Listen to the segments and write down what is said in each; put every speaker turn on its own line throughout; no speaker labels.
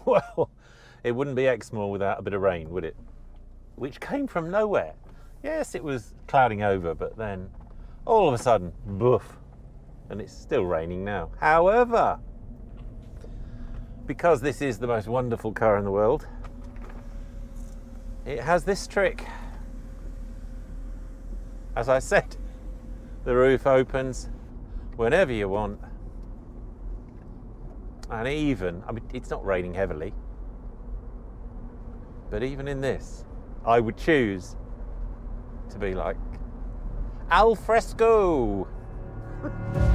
Well, it wouldn't be Exmoor without a bit of rain, would it? Which came from nowhere. Yes, it was clouding over, but then all of a sudden, boof, and it's still raining now. However, because this is the most wonderful car in the world, it has this trick. As I said, the roof opens whenever you want. And even, I mean, it's not raining heavily, but even in this, I would choose to be like al fresco.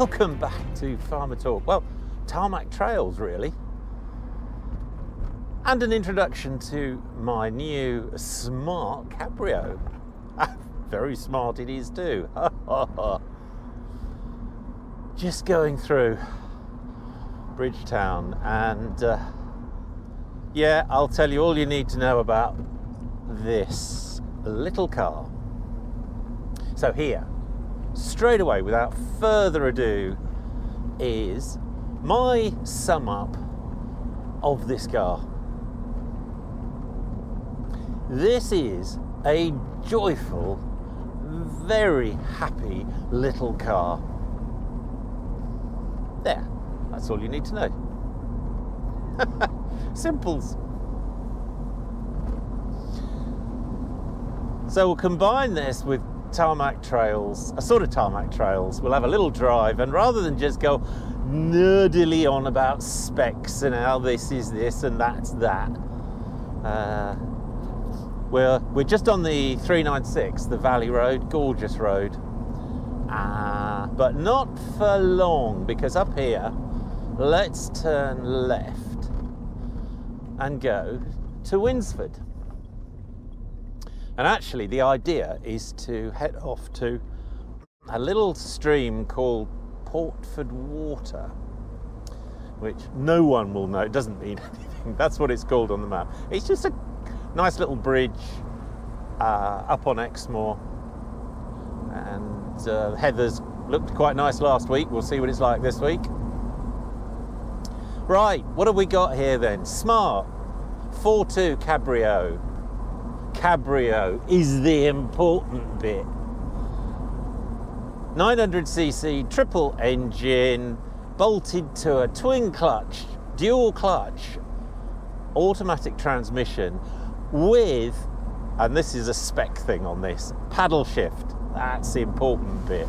welcome back to FarmerTorque. Well, tarmac trails, really. And an introduction to my new smart Cabrio. Very smart it is too. Just going through Bridgetown and uh, yeah, I'll tell you all you need to know about this little car. So here, straight away, without further ado, is my sum up of this car. This is a joyful, very happy little car. There, that's all you need to know. Simples. So we'll combine this with tarmac trails, a sort of tarmac trails. We'll have a little drive, and rather than just go nerdily on about specs and how this is this and that's that, uh, we're we're just on the 396, the Valley Road, gorgeous road, uh, but not for long because up here, let's turn left and go to Winsford. And actually, the idea is to head off to a little stream called Portford Water, which no one will know. It doesn't mean anything. That's what it's called on the map. It's just a nice little bridge uh, up on Exmoor. And uh, Heather's looked quite nice last week. We'll see what it's like this week. Right, what have we got here then? Smart ForTwo Cabrio cabrio is the important bit. 900cc triple engine bolted to a twin clutch, dual clutch, automatic transmission with, and this is a spec thing on this, paddle shift. That's the important bit.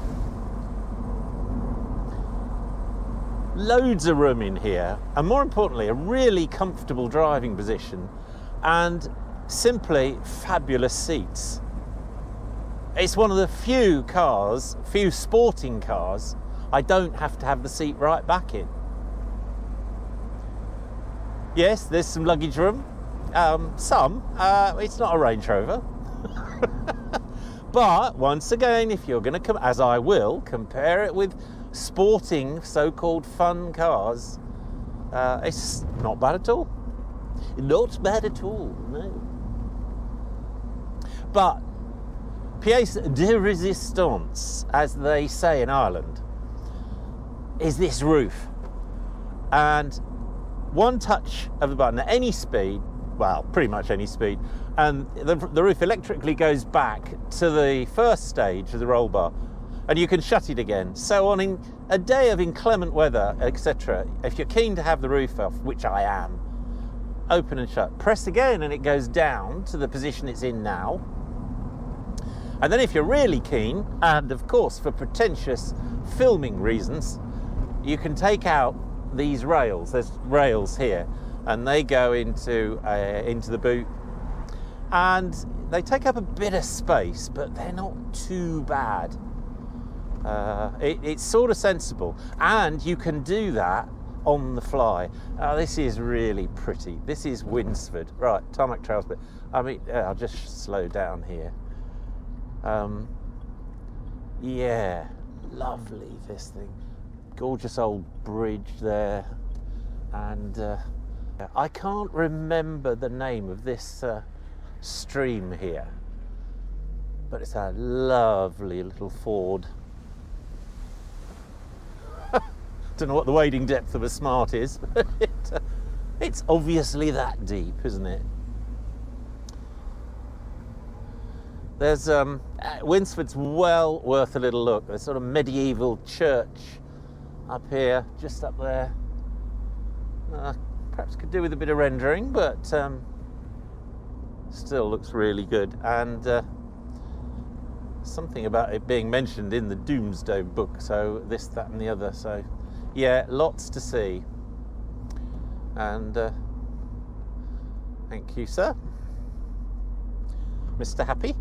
Loads of room in here, and more importantly, a really comfortable driving position and simply fabulous seats. It's one of the few cars, few sporting cars, I don't have to have the seat right back in. Yes, there's some luggage room, um, some. Uh, it's not a Range Rover. but once again, if you're going to come, as I will, compare it with sporting, so-called fun cars, uh, it's not bad at all. Not bad at all, no. But pièce de résistance, as they say in Ireland, is this roof. And one touch of the button at any speed, well, pretty much any speed, and the, the roof electrically goes back to the first stage of the roll bar and you can shut it again. So on in a day of inclement weather, etc., if you're keen to have the roof off, which I am, open and shut, press again and it goes down to the position it's in now. And then if you're really keen, and of course for pretentious filming reasons, you can take out these rails. There's rails here, and they go into uh, into the boot. and they take up a bit of space, but they're not too bad. Uh, it, it's sort of sensible, and you can do that on the fly. Oh, this is really pretty. This is Winsford, right? Tarmac trails, but I mean, I'll just slow down here. Um, yeah, lovely this thing. Gorgeous old bridge there, and uh, I can't remember the name of this uh, stream here, but it's a lovely little ford. Don't know what the wading depth of a smart is, but it, uh, it's obviously that deep, isn't it? There's um, uh, Winsford's well worth a little look. There's sort of medieval church up here, just up there. Uh, perhaps could do with a bit of rendering, but um, still looks really good. And uh, something about it being mentioned in the Domesday book. So this, that, and the other. So yeah, lots to see. And uh, thank you, sir, Mr. Happy.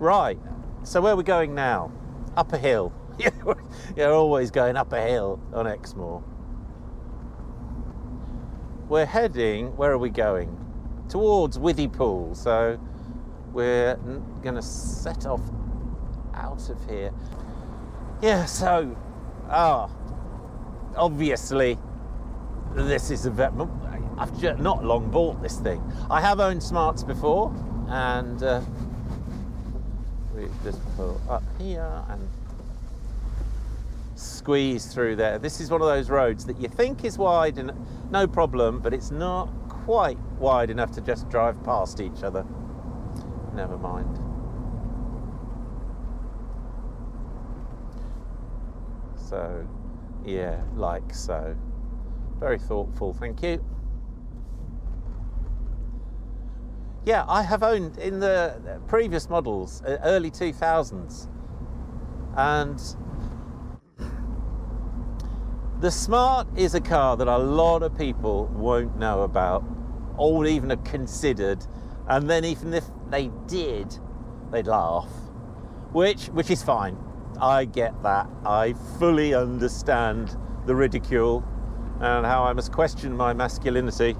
Right. So where are we going now? Up a hill. You're always going up a hill on Exmoor. We're heading, where are we going? Towards Withypool. So we're going to set off out of here. Yeah, so, ah, oh, obviously, this is a vet. I've not long bought this thing. I have owned smarts before, and uh, we just pull up here and squeeze through there. This is one of those roads that you think is wide and no problem, but it's not quite wide enough to just drive past each other. Never mind. So, yeah, like so. Very thoughtful, thank you. Yeah, I have owned in the previous models, uh, early 2000s, and the Smart is a car that a lot of people won't know about or even have considered, and then even if they did, they'd laugh, which which is fine. I get that. I fully understand the ridicule and how I must question my masculinity,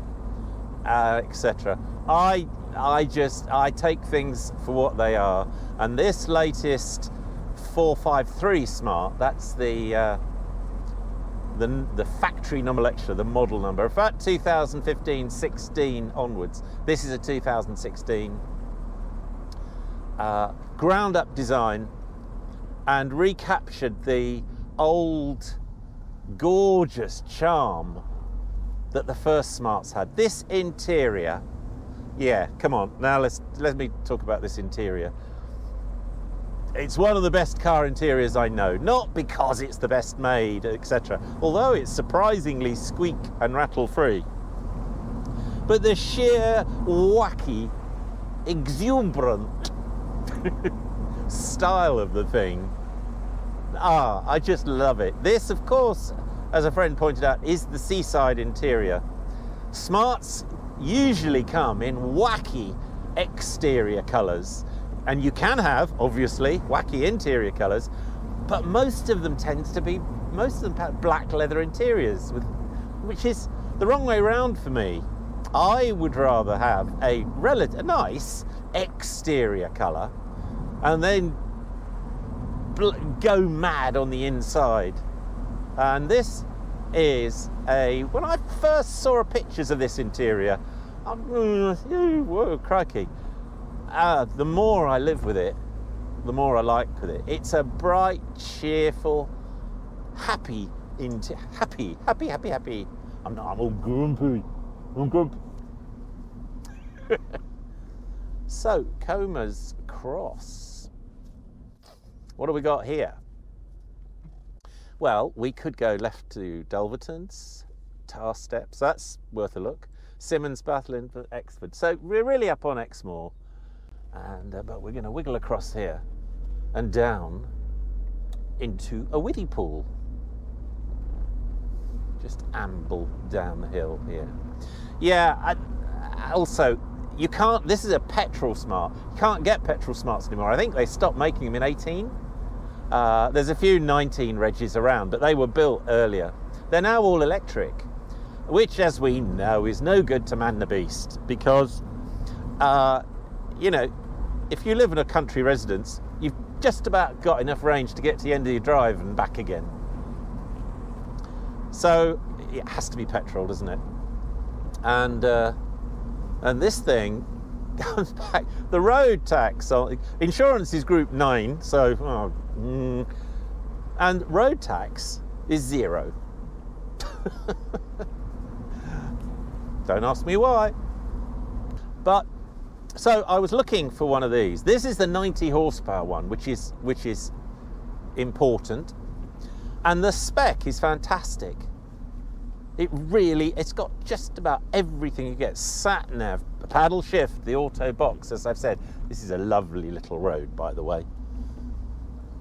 uh, etc. I I just I take things for what they are, and this latest 453 Smart, that's the uh, the, the factory number lecture, the model number. In fact, 2015 16 onwards. This is a 2016 uh, ground up design and recaptured the old gorgeous charm that the first smarts had. This interior yeah, come on. Now let's let me talk about this interior. It's one of the best car interiors I know, not because it's the best made, etc. Although it's surprisingly squeak and rattle free. But the sheer wacky, exuberant style of the thing. Ah, I just love it. This, of course, as a friend pointed out, is the seaside interior. Smarts usually come in wacky exterior colours. And you can have, obviously, wacky interior colours, but most of them tends to be, most of them black leather interiors, with, which is the wrong way around for me. I would rather have a, a nice exterior colour and then go mad on the inside. And this is a, when I first saw pictures of this interior, I'm, whoa, crikey. Uh, the more I live with it, the more I like with it. It's a bright, cheerful, happy, into happy, happy, happy, happy. I'm not. I'm all grumpy. I'm grumpy. so, Comer's Cross. What do we got here? Well, we could go left to Dulverton's, Tarr Steps. That's worth a look. Simmons, Bathlin, Exford. So we're really up on Exmoor, and uh, but we're going to wiggle across here and down into a Withypool. just amble down the hill here. Yeah, I, also, you can't, this is a petrol smart. You can't get petrol smarts anymore. I think they stopped making them in 18. Uh, there's a few 19 Regis around, but they were built earlier. They're now all electric, which, as we know, is no good to man the beast because, uh, you know, if you live in a country residence, you've just about got enough range to get to the end of your drive and back again. So it has to be petrol, doesn't it? And uh, and this thing comes back. The road tax, on insurance is Group Nine, so oh, mm, and road tax is zero. Don't ask me why. But so I was looking for one of these. This is the 90 horsepower one, which is which is important. And the spec is fantastic. It really, it's got just about everything you get. Sat nav, paddle shift, the auto box, as I've said. This is a lovely little road, by the way.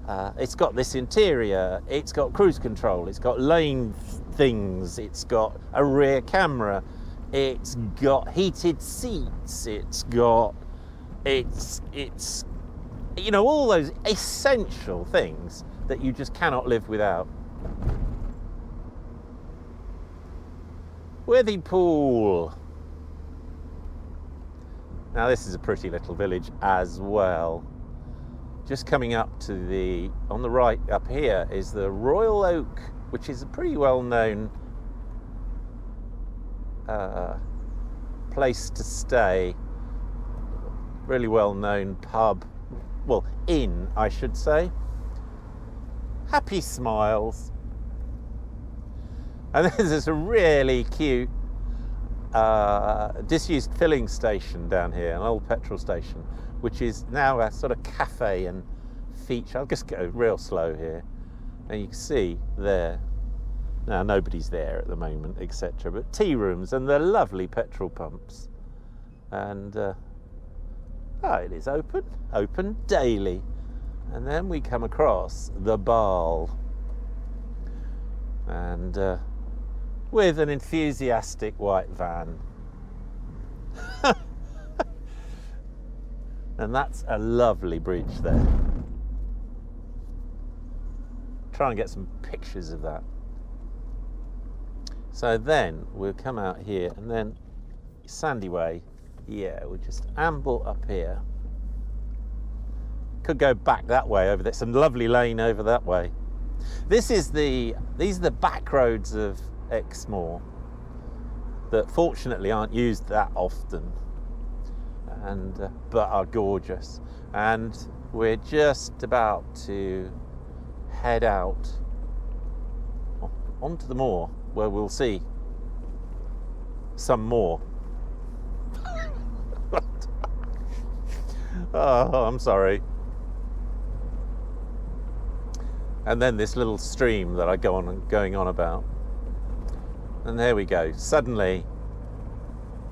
Uh, it's got this interior, it's got cruise control, it's got lane things, it's got a rear camera, it's hmm. got heated seats. It's got it's it's you know all those essential things that you just cannot live without. Withypool. Now this is a pretty little village as well. Just coming up to the on the right up here is the Royal Oak, which is a pretty well known uh, place to stay. Really well known pub, well, inn, I should say. Happy smiles. And there's this really cute uh, disused filling station down here, an old petrol station, which is now a sort of cafe and feature. I'll just go real slow here. And you can see there now, nobody's there at the moment, etc. But tea rooms and the lovely petrol pumps. And, uh, oh, it is open, open daily. And then we come across the Barle. And uh, with an enthusiastic white van. and that's a lovely bridge there. Try and get some pictures of that. So then we'll come out here and then Sandy Way, yeah, we'll just amble up here. Could go back that way over there, some lovely lane over that way. This is the, these are the back roads of Exmoor that fortunately aren't used that often and uh, but are gorgeous and we're just about to head out onto the moor where we'll see some more. oh, I'm sorry. And then this little stream that I go on going on about. And there we go. Suddenly,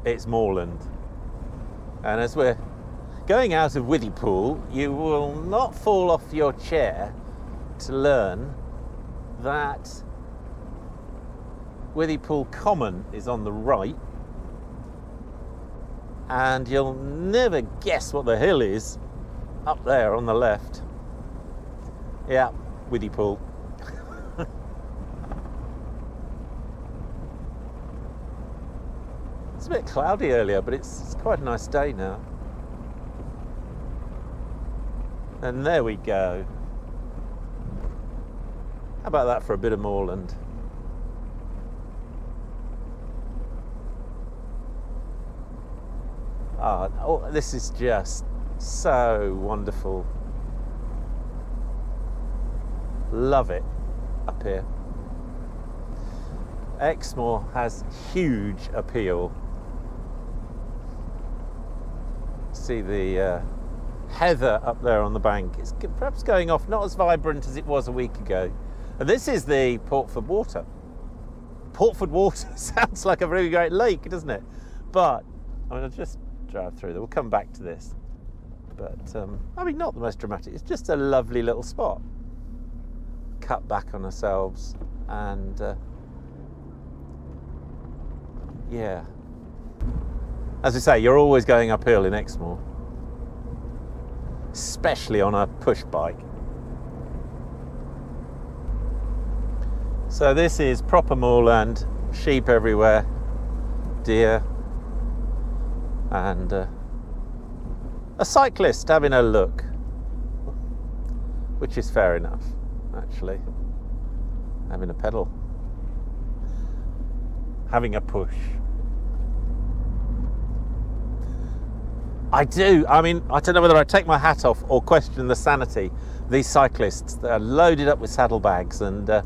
it's moorland. And as we're going out of Withypool, you will not fall off your chair to learn that Withypool Common is on the right. And you'll never guess what the hill is up there on the left. Yeah, Withypool. it's a bit cloudy earlier, but it's, it's quite a nice day now. And there we go. How about that for a bit of moorland? Oh, this is just so wonderful. Love it up here. Exmoor has huge appeal. See the uh, heather up there on the bank. It's perhaps going off not as vibrant as it was a week ago. And this is the Portford Water. Portford Water sounds like a really great lake, doesn't it? But I mean, I just drive through there. We'll come back to this. But, um, I mean, not the most dramatic. It's just a lovely little spot. Cut back on ourselves and uh, yeah. As I say, you're always going uphill in Exmoor, especially on a push bike. So this is proper moorland, sheep everywhere, deer, and uh, a cyclist having a look, which is fair enough, actually. Having a pedal, having a push. I do. I mean, I don't know whether I take my hat off or question the sanity. These cyclists that are loaded up with saddlebags and uh,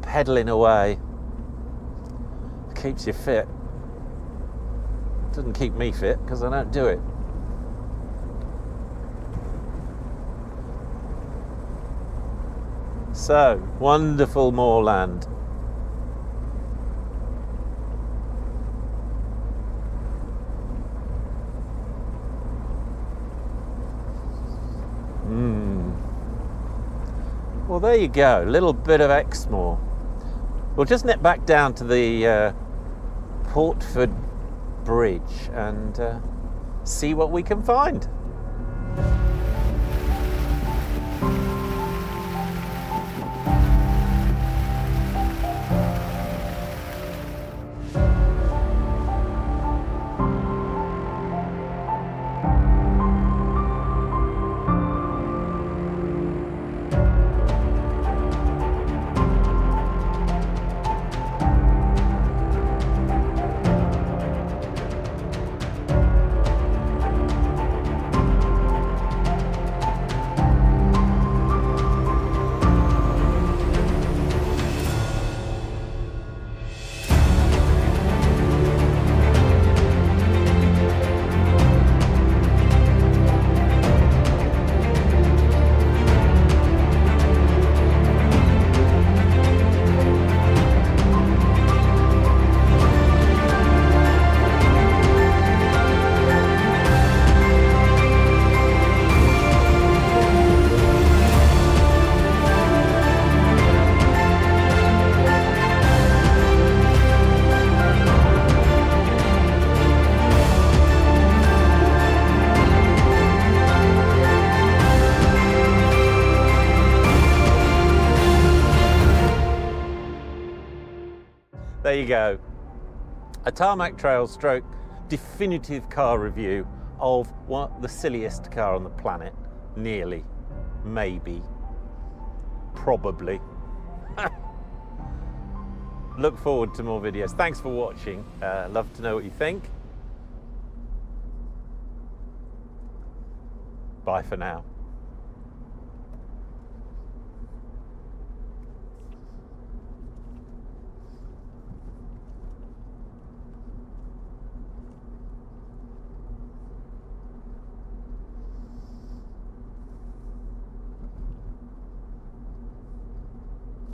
pedaling away. Keeps you fit. Doesn't keep me fit because I don't do it. So, wonderful moorland. Hmm. Well, there you go. A little bit of Exmoor. We'll just nip back down to the uh, Portford Bridge and uh, see what we can find. Go. A tarmac trail stroke definitive car review of what the silliest car on the planet. Nearly. Maybe. Probably. Look forward to more videos. Thanks for watching. Uh, love to know what you think. Bye for now.